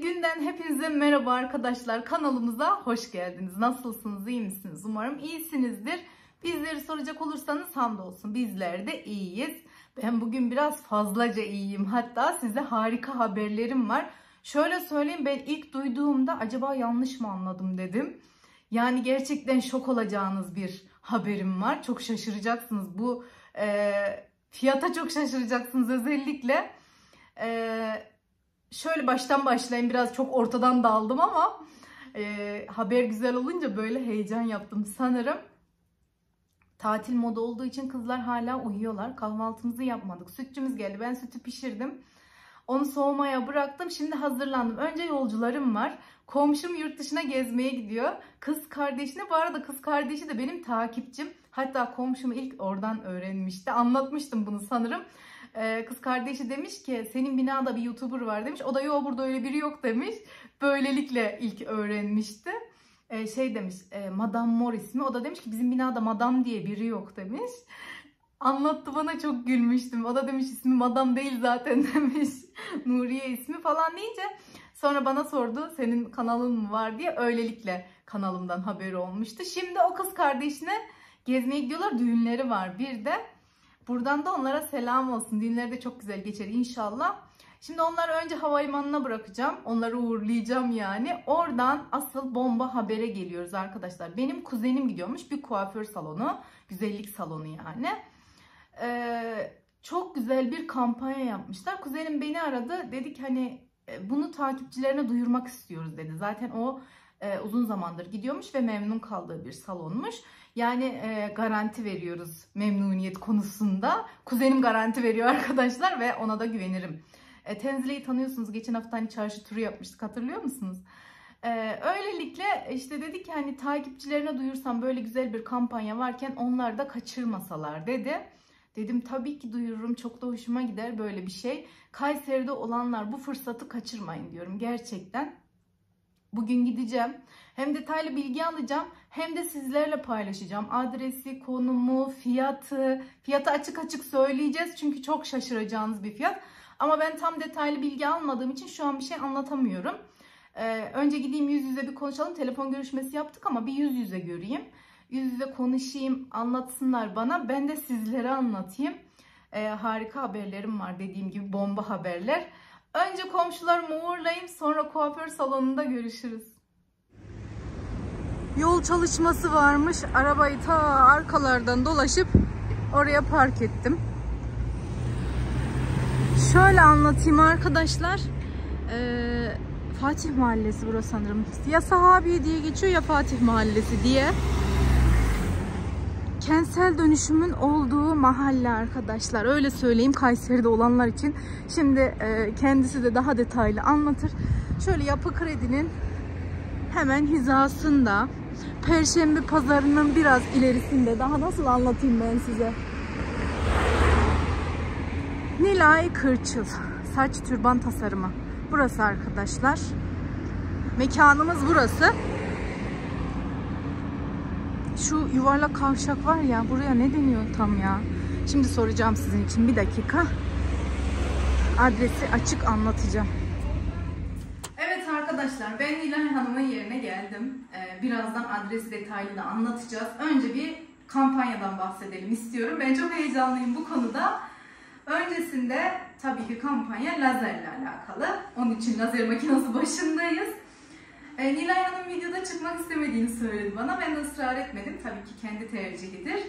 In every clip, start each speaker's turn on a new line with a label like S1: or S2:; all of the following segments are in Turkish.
S1: günden hepinize merhaba arkadaşlar. Kanalımıza hoş geldiniz. Nasılsınız? iyi misiniz? Umarım iyisinizdir. Bizleri soracak olursanız hamdolsun bizler de iyiyiz. Ben bugün biraz fazlaca iyiyim. Hatta size harika haberlerim var. Şöyle söyleyeyim ben ilk duyduğumda acaba yanlış mı anladım dedim. Yani gerçekten şok olacağınız bir haberim var. Çok şaşıracaksınız. Bu e, fiyata çok şaşıracaksınız özellikle. E, şöyle baştan başlayayım biraz çok ortadan daldım ama e, haber güzel olunca böyle heyecan yaptım sanırım. Tatil modu olduğu için kızlar hala uyuyorlar. Kahvaltımızı yapmadık. Sütçümüz geldi. Ben sütü pişirdim. Onu soğumaya bıraktım. Şimdi hazırlandım. Önce yolcularım var. Komşum yurt dışına gezmeye gidiyor. Kız kardeşine bu arada kız kardeşi de benim takipçim. Hatta komşumu ilk oradan öğrenmişti. Anlatmıştım bunu sanırım. Ee, kız kardeşi demiş ki senin binada bir YouTuber var demiş. O da yok burada öyle biri yok demiş. Böylelikle ilk öğrenmişti. Ee, şey demiş e, Madame Mor ismi. O da demiş ki bizim binada Madame diye biri yok demiş. Anlattı bana çok gülmüştüm. O da demiş ismi Madame değil zaten demiş. Nuriye ismi falan deyince sonra bana sordu senin kanalın mı var diye. Öylelikle kanalımdan haberi olmuştu. Şimdi o kız kardeşine gezmeye gidiyorlar. Düğünleri var bir de. Buradan da onlara selam olsun. Düğünleri de çok güzel geçer inşallah. Şimdi onları önce havalimanına bırakacağım. Onları uğurlayacağım yani. Oradan asıl bomba habere geliyoruz arkadaşlar. Benim kuzenim gidiyormuş bir kuaför salonu. Güzellik salonu yani. Ee, çok güzel bir kampanya yapmışlar. Kuzenim beni aradı. Dedik hani e, bunu takipçilerine duyurmak istiyoruz dedi. Zaten o e, uzun zamandır gidiyormuş ve memnun kaldığı bir salonmuş. Yani e, garanti veriyoruz memnuniyet konusunda. Kuzenim garanti veriyor arkadaşlar ve ona da güvenirim. E, Tenzile'yi tanıyorsunuz. Geçen hafta hani çarşı turu yapmıştık hatırlıyor musunuz? E, öylelikle işte dedik ki hani takipçilerine duyursam böyle güzel bir kampanya varken onlar da kaçırmasalar dedi. Dedim tabii ki duyururum. Çok da hoşuma gider böyle bir şey. Kayseri'de olanlar bu fırsatı kaçırmayın diyorum gerçekten. Bugün gideceğim. Hem detaylı bilgi alacağım hem de sizlerle paylaşacağım. Adresi, konumu, fiyatı. Fiyatı açık açık söyleyeceğiz çünkü çok şaşıracağınız bir fiyat. Ama ben tam detaylı bilgi almadığım için şu an bir şey anlatamıyorum. Ee, önce gideyim yüz yüze bir konuşalım. Telefon görüşmesi yaptık ama bir yüz yüze göreyim. Yüz yüze konuşayım, anlatsınlar bana. Ben de sizlere anlatayım. Ee, harika haberlerim var dediğim gibi bomba haberler. Önce komşularımı uğurlayayım sonra kuaför salonunda görüşürüz. Yol çalışması varmış. Arabayı ta arkalardan dolaşıp oraya park ettim. Şöyle anlatayım arkadaşlar. Ee, Fatih Mahallesi burası sanırım. Ya Sahabiye diye geçiyor ya Fatih Mahallesi diye. Kentsel dönüşümün olduğu mahalle arkadaşlar. Öyle söyleyeyim Kayseri'de olanlar için. Şimdi e, kendisi de daha detaylı anlatır. Şöyle yapı kredinin hemen hizasında. Perşembe pazarının biraz ilerisinde. Daha nasıl anlatayım ben size? Nilay Kırçıl. Saç türban tasarımı. Burası arkadaşlar. Mekanımız burası. Şu yuvarlak kavşak var ya buraya ne deniyor tam ya? Şimdi soracağım sizin için bir dakika. Adresi açık anlatacağım. Evet arkadaşlar ben Nilay Hanım'ın yerine geldim. Ee, birazdan adres detaylı da anlatacağız. Önce bir kampanyadan bahsedelim istiyorum. Ben çok heyecanlıyım bu konuda. Öncesinde tabii ki kampanya lazerle alakalı. Onun için lazer makinesi başındayız. E, Nilay Hanım videoda çıkmak istemediğini söyledi bana. Ben ısrar etmedim. Tabii ki kendi tercihidir.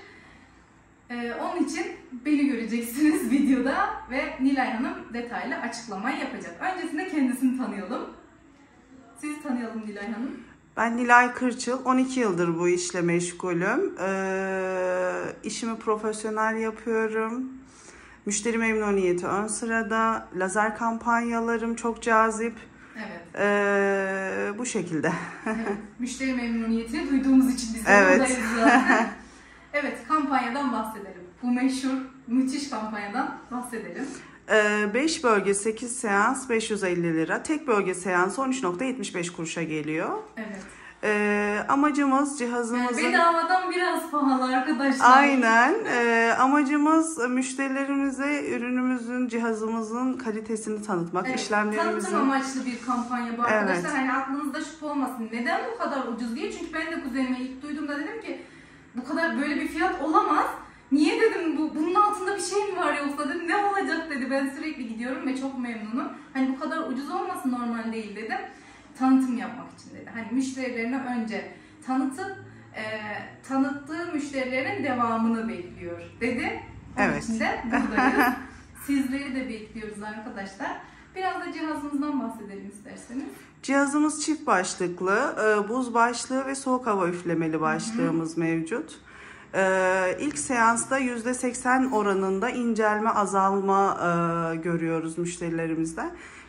S1: E, onun için beni göreceksiniz videoda ve Nilay Hanım detaylı açıklamayı yapacak. Öncesinde kendisini tanıyalım. Sizi tanıyalım Nilay Hanım.
S2: Ben Nilay Kırçıl. 12 yıldır bu işle meşgulüm. Ee, işimi profesyonel yapıyorum. Müşteri memnuniyeti ön sırada. Lazer kampanyalarım çok cazip.
S1: Evet.
S2: Ee, bu şekilde.
S1: evet. Müşteri memnuniyetini duyduğumuz için biz de
S2: Evet.
S1: zaten. evet kampanyadan bahsedelim. Bu meşhur, müthiş kampanyadan bahsedelim.
S2: 5 bölge 8 seans 550 lira. Tek bölge seansı 13.75 kuruşa geliyor.
S1: Evet.
S2: Ee, amacımız
S1: Yani
S2: cihazımızın...
S1: bedavadan biraz pahalı arkadaşlar.
S2: Aynen. Ee, amacımız müşterilerimize ürünümüzün, cihazımızın kalitesini tanıtmak,
S1: Evet,
S2: işlemlerimizin...
S1: Tanıtım amaçlı bir kampanya bu
S2: Evet.
S1: arkadaşlar. Hani aklınızda şüphe olmasın. Neden bu kadar ucuz diye. Çünkü ben de kuzenime ilk duyduğumda dedim ki bu kadar böyle bir fiyat olamaz. Niye dedim bu bunun altında bir şey mi var yoksa dedim ne olacak dedi. Ben sürekli gidiyorum ve çok memnunum. Hani bu kadar ucuz olması normal değil dedim. Tanıtım yapmak için dedi. Hani müşterilerine önce tanıtıp e, tanıttığı müşterilerin devamını bekliyor dedi. Onun
S2: Evet.
S1: için de buradayız. Sizleri de bekliyoruz arkadaşlar. Biraz da cihazımızdan bahsedelim isterseniz.
S2: Cihazımız çift başlıklı, e, buz başlığı ve soğuk hava üflemeli başlığımız mevcut. E, İlk seansta %80 oranında incelme, azalma e, görüyoruz müşterilerimizde.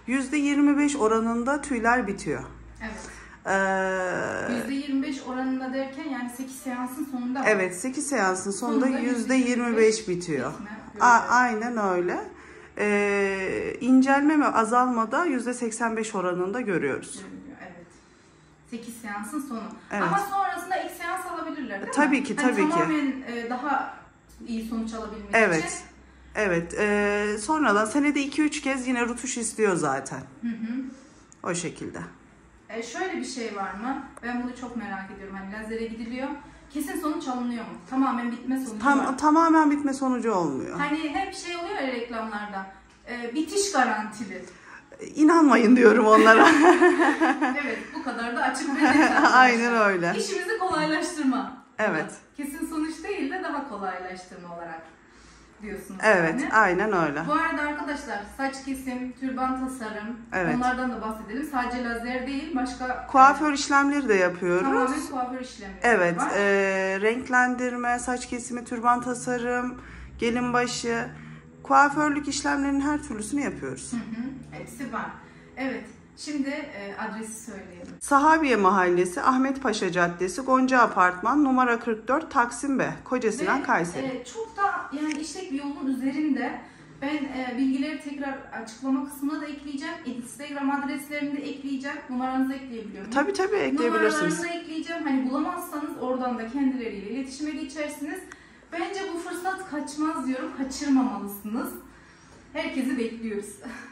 S2: %25 oranında tüyler bitiyor.
S1: Evet.
S2: E,
S1: %25 oranında derken yani 8 seansın sonunda mı?
S2: Evet 8 seansın sonunda
S1: Sonunda
S2: %25 bitiyor.
S1: Bitme
S2: A- aynen öyle. E, incelme ve azalmada %85 oranında görüyoruz.
S1: Evet. 8 seansın sonu.
S2: Evet.
S1: Ama sonrasında ilk seans alabilirler değil mi?
S2: Tabii ki,
S1: Hani
S2: tabii ki.
S1: Tamamen e, daha iyi sonuç alabilmek için.
S2: Evet. E, sonradan senede 2-3 kez yine rutuş istiyor zaten.
S1: Hı hı.
S2: O şekilde.
S1: E, şöyle bir şey var mı? Ben bunu çok merak ediyorum. Hani lazere gidiliyor. Kesin sonuç alınıyor mu? Tamamen bitme sonucu var.
S2: Tam, tamamen bitme sonucu olmuyor.
S1: Hani hep şey oluyor ya reklamlarda. E, bitiş garantili.
S2: İnanmayın diyorum onlara.
S1: evet bu kadar da açık ve net.
S2: Aynen öyle.
S1: İşimizi kolaylaştırma.
S2: Evet.
S1: Kesin sonuç değil de daha kolaylaştırma olarak diyorsunuz.
S2: Evet,
S1: yani.
S2: aynen öyle.
S1: Bu arada arkadaşlar saç kesim, türban tasarım
S2: Evet.
S1: onlardan da bahsedelim. Sadece lazer değil başka
S2: Kuaför işlemleri de yapıyoruz.
S1: tamamen kuaför işlemleri
S2: Evet,
S1: var.
S2: e, renklendirme, saç kesimi, türban tasarım, gelin başı, kuaförlük işlemlerinin her türlüsünü yapıyoruz.
S1: Hı hı, hepsi var. Evet. Şimdi e, adresi söyleyelim.
S2: Sahabiye Mahallesi, Ahmet Paşa Caddesi, Gonca Apartman, numara 44, Taksim B, Kocasinan,
S1: Ve,
S2: Kayseri.
S1: e, çok da yani işlek bir yolun üzerinde. Ben e, bilgileri tekrar açıklama kısmına da ekleyeceğim. Instagram adreslerini de ekleyeceğim. Numaranızı ekleyebiliyorum.
S2: Tabii tabii ekleyebilirsiniz.
S1: Numaralarını ekleyeceğim. Hani bulamazsanız oradan da kendileriyle iletişime geçersiniz. Bence bu fırsat kaçmaz diyorum. Kaçırmamalısınız. Herkesi bekliyoruz.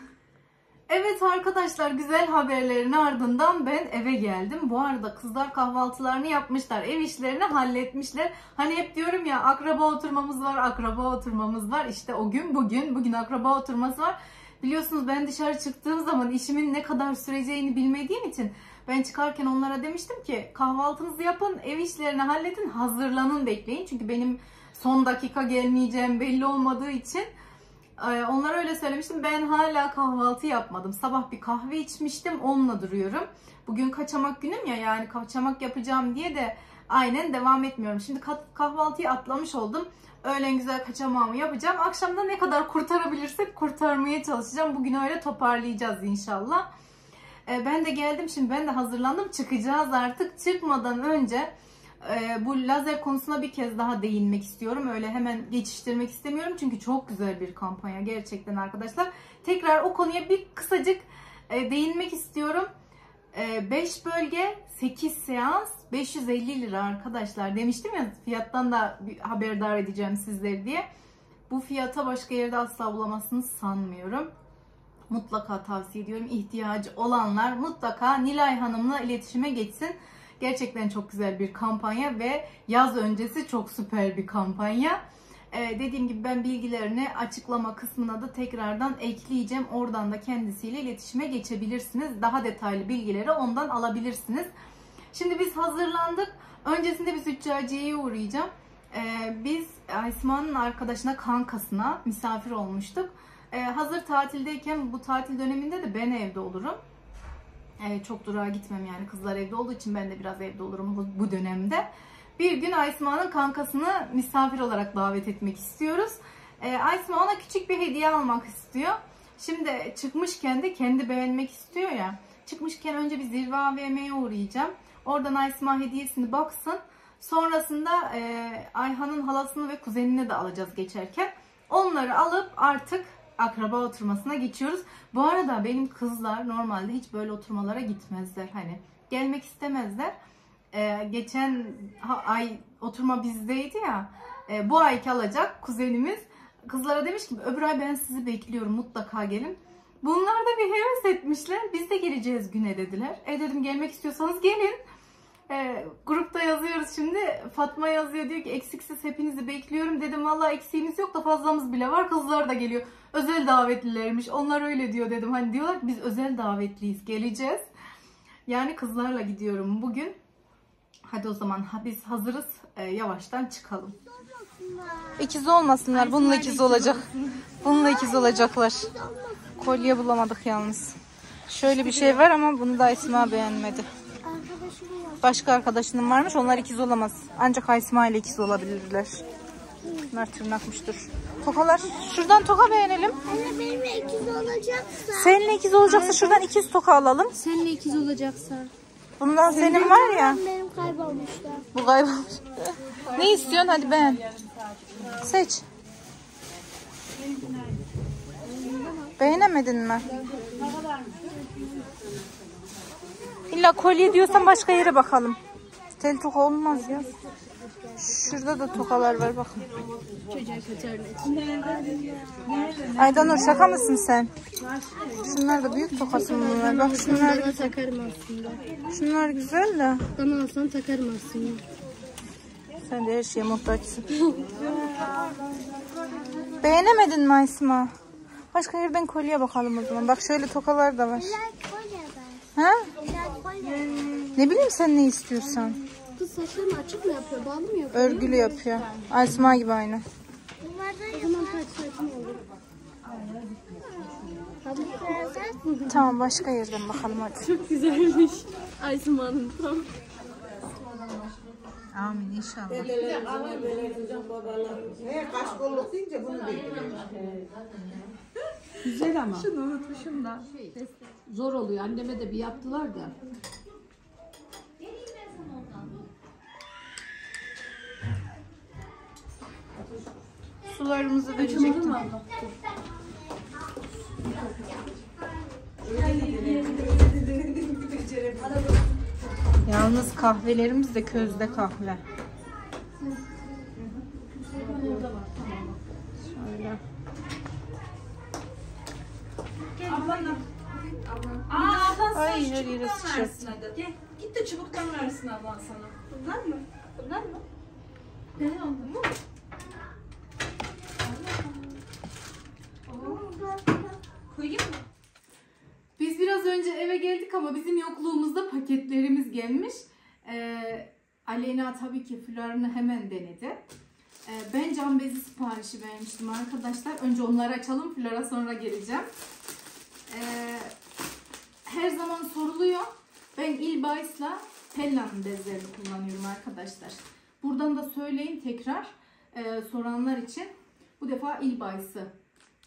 S1: Evet arkadaşlar güzel haberlerin ardından ben eve geldim. Bu arada kızlar kahvaltılarını yapmışlar. Ev işlerini halletmişler. Hani hep diyorum ya akraba oturmamız var, akraba oturmamız var. İşte o gün bugün, bugün akraba oturması var. Biliyorsunuz ben dışarı çıktığım zaman işimin ne kadar süreceğini bilmediğim için ben çıkarken onlara demiştim ki kahvaltınızı yapın, ev işlerini halledin, hazırlanın bekleyin. Çünkü benim son dakika gelmeyeceğim belli olmadığı için Onlara öyle söylemiştim. Ben hala kahvaltı yapmadım. Sabah bir kahve içmiştim. Onunla duruyorum. Bugün kaçamak günüm ya yani kaçamak yapacağım diye de aynen devam etmiyorum. Şimdi ka- kahvaltıyı atlamış oldum. Öğlen güzel kaçamağımı yapacağım. Akşamda ne kadar kurtarabilirsek kurtarmaya çalışacağım. Bugün öyle toparlayacağız inşallah. Ee, ben de geldim şimdi ben de hazırlandım. Çıkacağız artık. Çıkmadan önce bu lazer konusuna bir kez daha değinmek istiyorum. Öyle hemen geçiştirmek istemiyorum. Çünkü çok güzel bir kampanya gerçekten arkadaşlar. Tekrar o konuya bir kısacık e, değinmek istiyorum. 5 bölge 8 seans 550 lira arkadaşlar. Demiştim ya fiyattan da haberdar edeceğim sizleri diye. Bu fiyata başka yerde asla bulamazsınız sanmıyorum. Mutlaka tavsiye ediyorum. İhtiyacı olanlar mutlaka Nilay Hanım'la iletişime geçsin. Gerçekten çok güzel bir kampanya ve yaz öncesi çok süper bir kampanya. Ee, dediğim gibi ben bilgilerini açıklama kısmına da tekrardan ekleyeceğim. Oradan da kendisiyle iletişime geçebilirsiniz. Daha detaylı bilgileri ondan alabilirsiniz. Şimdi biz hazırlandık. Öncesinde bir züccaciyeye uğrayacağım. Ee, biz Aysman'ın arkadaşına, kankasına misafir olmuştuk. Ee, hazır tatildeyken bu tatil döneminde de ben evde olurum. Ee, çok durağa gitmem yani kızlar evde olduğu için ben de biraz evde olurum bu, bu dönemde. Bir gün Aysma'nın kankasını misafir olarak davet etmek istiyoruz. Ee, Aysma ona küçük bir hediye almak istiyor. Şimdi çıkmışken de kendi beğenmek istiyor ya. Çıkmışken önce bir zirve AVM'ye uğrayacağım. Oradan Aysma hediyesini baksın. Sonrasında e, Ayhan'ın halasını ve kuzenini de alacağız geçerken. Onları alıp artık akraba oturmasına geçiyoruz. Bu arada benim kızlar normalde hiç böyle oturmalara gitmezler. Hani gelmek istemezler. e, geçen ay oturma bizdeydi ya. E, bu ayki alacak kuzenimiz. Kızlara demiş ki öbür ay ben sizi bekliyorum mutlaka gelin. Bunlar da bir heves etmişler. Biz de geleceğiz güne dediler. E dedim gelmek istiyorsanız gelin. E, grupta yazıyoruz şimdi. Fatma yazıyor diyor ki eksiksiz hepinizi bekliyorum. Dedim valla eksiğimiz yok da fazlamız bile var. Kızlar da geliyor. Özel davetlilermiş. Onlar öyle diyor dedim. Hani diyorlar ki biz özel davetliyiz. Geleceğiz. Yani kızlarla gidiyorum bugün. Hadi o zaman ha, biz hazırız. E, yavaştan çıkalım. İkiz olmasınlar. Bununla ikiz olacak. Bununla ikiz olacaklar. Kolye bulamadık yalnız. Şöyle bir şey var ama bunu da Esma beğenmedi. Başka arkadaşının varmış. Onlar ikiz olamaz. Ancak Esma ile ikiz olabilirler. Bunlar tırnakmış dur. Tokalar. Şuradan toka beğenelim.
S3: Anne benimle ikiz olacaksa.
S1: Seninle ikiz olacaksa şuradan ikiz toka alalım.
S3: Seninle ikiz olacaksa.
S1: Bundan senin var ya.
S3: Benim kaybolmuşlar.
S1: Bu kaybolmuş. ne istiyorsun? Hadi beğen. Seç. Beğenemedin mi? İlla kolye diyorsan başka yere bakalım. Tel toka olmaz ya. Şurada da tokalar var bakın. Aydanur şaka mısın sen? Şunlar da büyük tokası bunlar? Bak şunlar,
S3: Bana takarım aslında.
S1: şunlar güzel de.
S3: Bana alsan takarım aslında.
S1: Sen de her şeye muhtaçsın. Beğenemedin mi Aysma? Başka yerden kolye bakalım o zaman. Bak şöyle tokalar da var. Ha? Ne bileyim sen ne istiyorsan.
S3: Kız saçlarını açık mı yapıyor? Bağlı mı yapıyor?
S1: Örgülü yapıyor. Aysma gibi aynı.
S3: Bunlardan o zaman saç saçım olur.
S1: Tamam başka yerden bakalım hadi.
S3: Çok güzelmiş. Aysim Hanım tam.
S1: Amin inşallah.
S4: Güzel ama.
S5: Zor oluyor. Anneme de bir yaptılar da.
S1: Sularımızı verecektim. Yalnız kahvelerimiz de közde kahve. Ay her yere sıçrattı.
S4: Git de çubuktan versin ablan sana. Bunlar mı? Bunlar mı? Koyayım mı?
S1: Biz biraz önce eve geldik ama bizim yokluğumuzda paketlerimiz gelmiş. Ee, Aleyna tabii ki fularını hemen denedi. Ee, ben cam bezi siparişi vermiştim arkadaşlar. Önce onları açalım. Fulara sonra geleceğim. Ee, her zaman soruluyor. Ben İlbais'la Pella'nın bezlerini kullanıyorum arkadaşlar. Buradan da söyleyin tekrar e, soranlar için. Bu defa İlbais'ı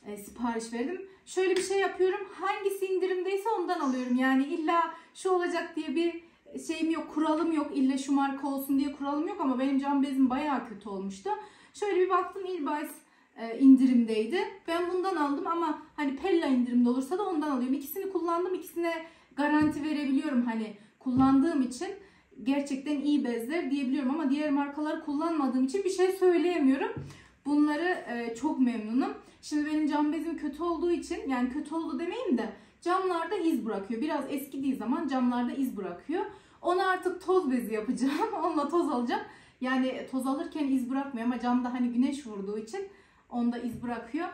S1: e, sipariş verdim. Şöyle bir şey yapıyorum. Hangisi indirimdeyse ondan alıyorum. Yani illa şu olacak diye bir şeyim yok, kuralım yok. İlla şu marka olsun diye kuralım yok ama benim cam bezim bayağı kötü olmuştu. Şöyle bir baktım İlbais indirimdeydi. Ben bundan aldım ama hani Pella indirimde olursa da ondan alıyorum. İkisini kullandım. ikisine garanti verebiliyorum hani kullandığım için gerçekten iyi bezler diyebiliyorum ama diğer markaları kullanmadığım için bir şey söyleyemiyorum. Bunları e, çok memnunum. Şimdi benim cam bezim kötü olduğu için yani kötü oldu demeyeyim de camlarda iz bırakıyor. Biraz eskidiği zaman camlarda iz bırakıyor. Onu artık toz bezi yapacağım. Onunla toz alacağım. Yani toz alırken iz bırakmıyor ama camda hani güneş vurduğu için onda iz bırakıyor.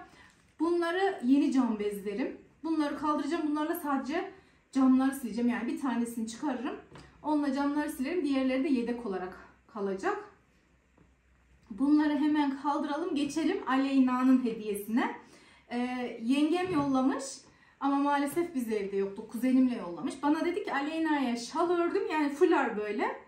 S1: Bunları yeni cam bezlerim. Bunları kaldıracağım. Bunlarla sadece camları sileceğim. Yani bir tanesini çıkarırım. Onunla camları silerim. Diğerleri de yedek olarak kalacak. Bunları hemen kaldıralım. Geçelim Aleyna'nın hediyesine. Ee, yengem yollamış. Ama maalesef biz evde yoktuk. Kuzenimle yollamış. Bana dedi ki Aleyna'ya şal ördüm. Yani fular böyle.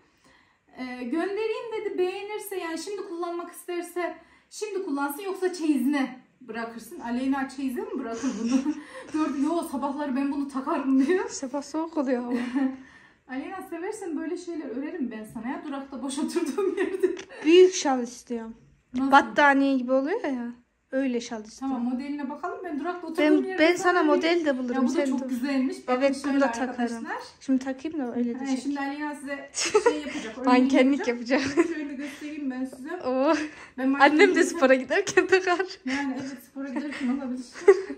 S1: Ee, göndereyim dedi. Beğenirse yani şimdi kullanmak isterse şimdi kullansın. Yoksa çeyizine bırakırsın. Aleyna çeyize mi bırakır bunu? Gördüm. Yo sabahları ben bunu takarım diyor.
S3: Sabah soğuk oluyor hava.
S1: Aleyna seversen böyle şeyler örerim ben sana ya. Durakta boş oturduğum yerde.
S3: Büyük şal istiyorum.
S1: Nasıl?
S3: Battaniye gibi oluyor ya. Öyle istiyorum.
S1: Tamam modeline bakalım. Ben durakta oturduğum
S3: Ben, ben sana model de
S1: Ya
S3: bulurum.
S1: bu da
S3: Sen
S1: çok
S3: dur.
S1: güzelmiş. Bakın
S3: Evet bunu da takarım.
S1: arkadaşlar.
S3: Şimdi takayım da öyle diyecek.
S1: şimdi Aleyna size şey yapacak.
S3: Mankenlik
S1: yapacak. Şöyle göstereyim ben size.
S3: Oo.
S1: Ben
S3: Annem de spora giderken takar.
S1: Yani evet spora giderken olabilir.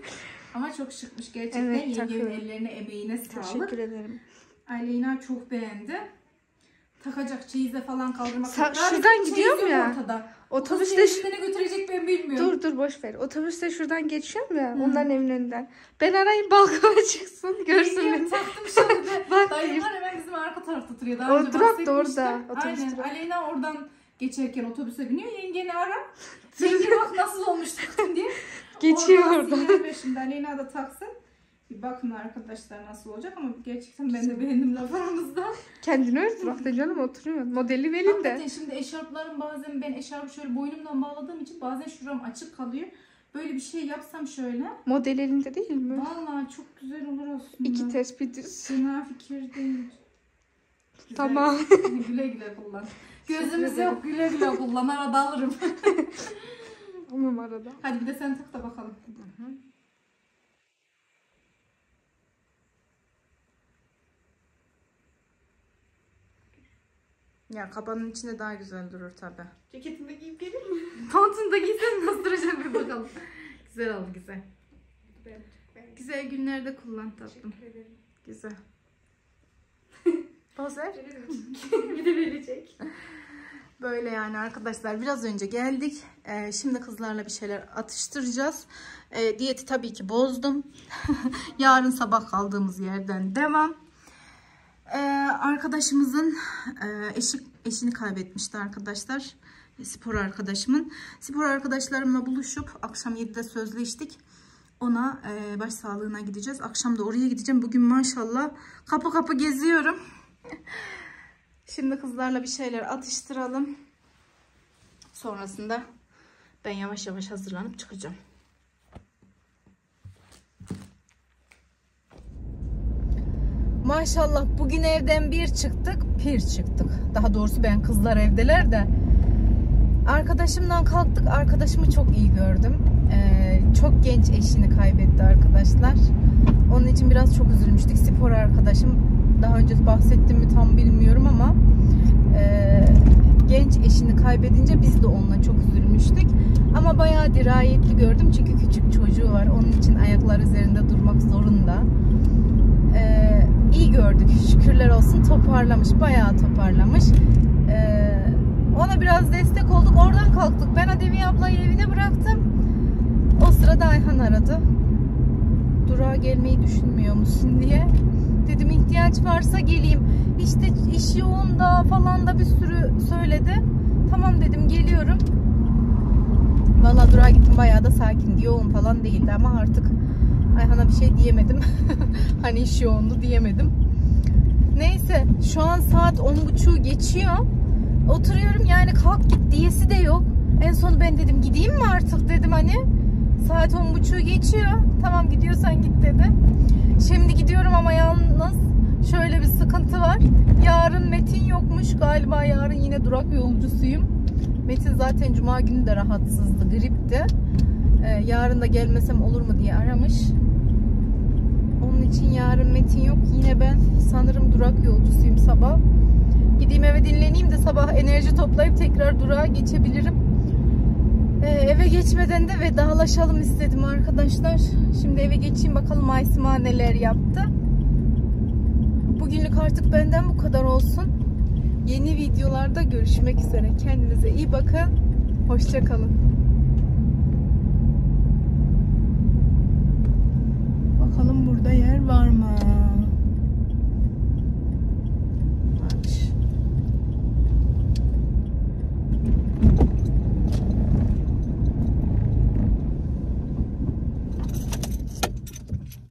S1: Ama çok şıkmış gerçekten.
S3: Evet,
S1: Yengemin ellerine emeğine sağlık.
S3: Teşekkür ederim.
S1: Aleyna çok beğendi. Takacak çeyize falan kaldırmak.
S3: Sa- şuradan gidiyorum
S1: yok
S3: ya.
S1: Ortada.
S3: Otobüste
S1: Otobüste ne götürecek ben bilmiyorum.
S3: Dur dur boş ver. Otobüste şuradan geçiyorum ya. Ondan evin önünden. Ben arayayım balkona çıksın. Görsün beni.
S1: taktım şöyle.
S3: Bak
S1: Dayımlar hemen bizim arka tarafta oturuyor. Daha
S3: O
S1: önce
S3: durak da orada, otobüs
S1: Aynen. Aleyna oradan geçerken otobüse biniyor. Yengeni ara. Yenge bak nasıl olmuş taktın diye.
S3: Geçiyor
S1: Oradan
S3: oradan.
S1: şimdi Aleyna da taksın. Bir bakın arkadaşlar nasıl olacak ama gerçekten ben de beğendim laf aramızda.
S3: Kendini öyle durakta canım oturuyor. Modeli belinde.
S1: Hakikaten şimdi eşarplarım bazen ben eşarpı şöyle boynumdan bağladığım için bazen şuram açık kalıyor. Böyle bir şey yapsam şöyle.
S3: Model elinde değil mi?
S1: Vallahi çok güzel olur aslında.
S3: İki tespitiz.
S1: Fena fikir değil. Güzel.
S3: Tamam.
S1: güle güle kullan. Gözümüz yok güle güle kullan. Arada alırım.
S3: Tamam arada.
S1: Hadi bir de sen tak da bakalım. Ya kabanın içinde daha güzel durur tabi.
S4: Ceketimi de giyip geleyim mi?
S1: Pantını da giysen nasıl duracak bir bakalım. güzel oldu güzel.
S4: Ben.
S1: Güzel günlerde kullan tatlım.
S4: Teşekkür ederim.
S1: Güzel. Pozer.
S4: bir de verecek.
S1: Böyle yani arkadaşlar biraz önce geldik. Ee, şimdi kızlarla bir şeyler atıştıracağız. Ee, diyeti tabii ki bozdum. Yarın sabah kaldığımız yerden devam. Ee, arkadaşımızın e, eşi, eşini kaybetmişti arkadaşlar. Spor arkadaşımın. Spor arkadaşlarımla buluşup akşam 7'de sözleştik. Ona e, başsağlığına gideceğiz. Akşam da oraya gideceğim. Bugün maşallah kapı kapı geziyorum. Şimdi kızlarla bir şeyler atıştıralım. Sonrasında ben yavaş yavaş hazırlanıp çıkacağım. Maşallah bugün evden bir çıktık, pir çıktık. Daha doğrusu ben kızlar evdeler de. Arkadaşımdan kalktık. Arkadaşımı çok iyi gördüm. Ee, çok genç eşini kaybetti arkadaşlar. Onun için biraz çok üzülmüştük. Spor arkadaşım. Daha önce bahsettim mi tam bilmiyorum ama e, genç eşini kaybedince biz de onunla çok üzülmüştük. Ama bayağı dirayetli gördüm çünkü küçük çocuğu var. Onun için ayaklar üzerinde durmak zorunda. Ee, iyi gördük. Şükürler olsun toparlamış. Bayağı toparlamış. Ee, ona biraz destek olduk. Oradan kalktık. Ben Adevi ablayı evine bıraktım. O sırada Ayhan aradı. Durağa gelmeyi düşünmüyor musun diye. Dedim ihtiyaç varsa geleyim. İşte iş yoğun da falan da bir sürü söyledi. Tamam dedim geliyorum. Valla durağa gittim bayağı da sakindi. Yoğun falan değildi ama artık Ayhan'a bir şey diyemedim. hani iş yoğundu diyemedim. Neyse şu an saat 10.30'u geçiyor. Oturuyorum yani kalk git diyesi de yok. En son ben dedim gideyim mi artık dedim hani. Saat 10.30'u geçiyor. Tamam gidiyorsan git dedi. Şimdi gidiyorum ama yalnız şöyle bir sıkıntı var. Yarın Metin yokmuş. Galiba yarın yine durak yolcusuyum. Metin zaten cuma günü de rahatsızdı, gripti. Ee, yarın da gelmesem olur mu diye aramış. Onun için yarın Metin yok. Yine ben sanırım durak yolcusuyum sabah. Gideyim eve dinleneyim de sabah enerji toplayıp tekrar durağa geçebilirim. Ee, eve geçmeden de vedalaşalım istedim arkadaşlar. Şimdi eve geçeyim bakalım Aysima neler yaptı. Bugünlük artık benden bu kadar olsun. Yeni videolarda görüşmek üzere. Kendinize iyi bakın. Hoşçakalın. Bakalım burada yer var mı?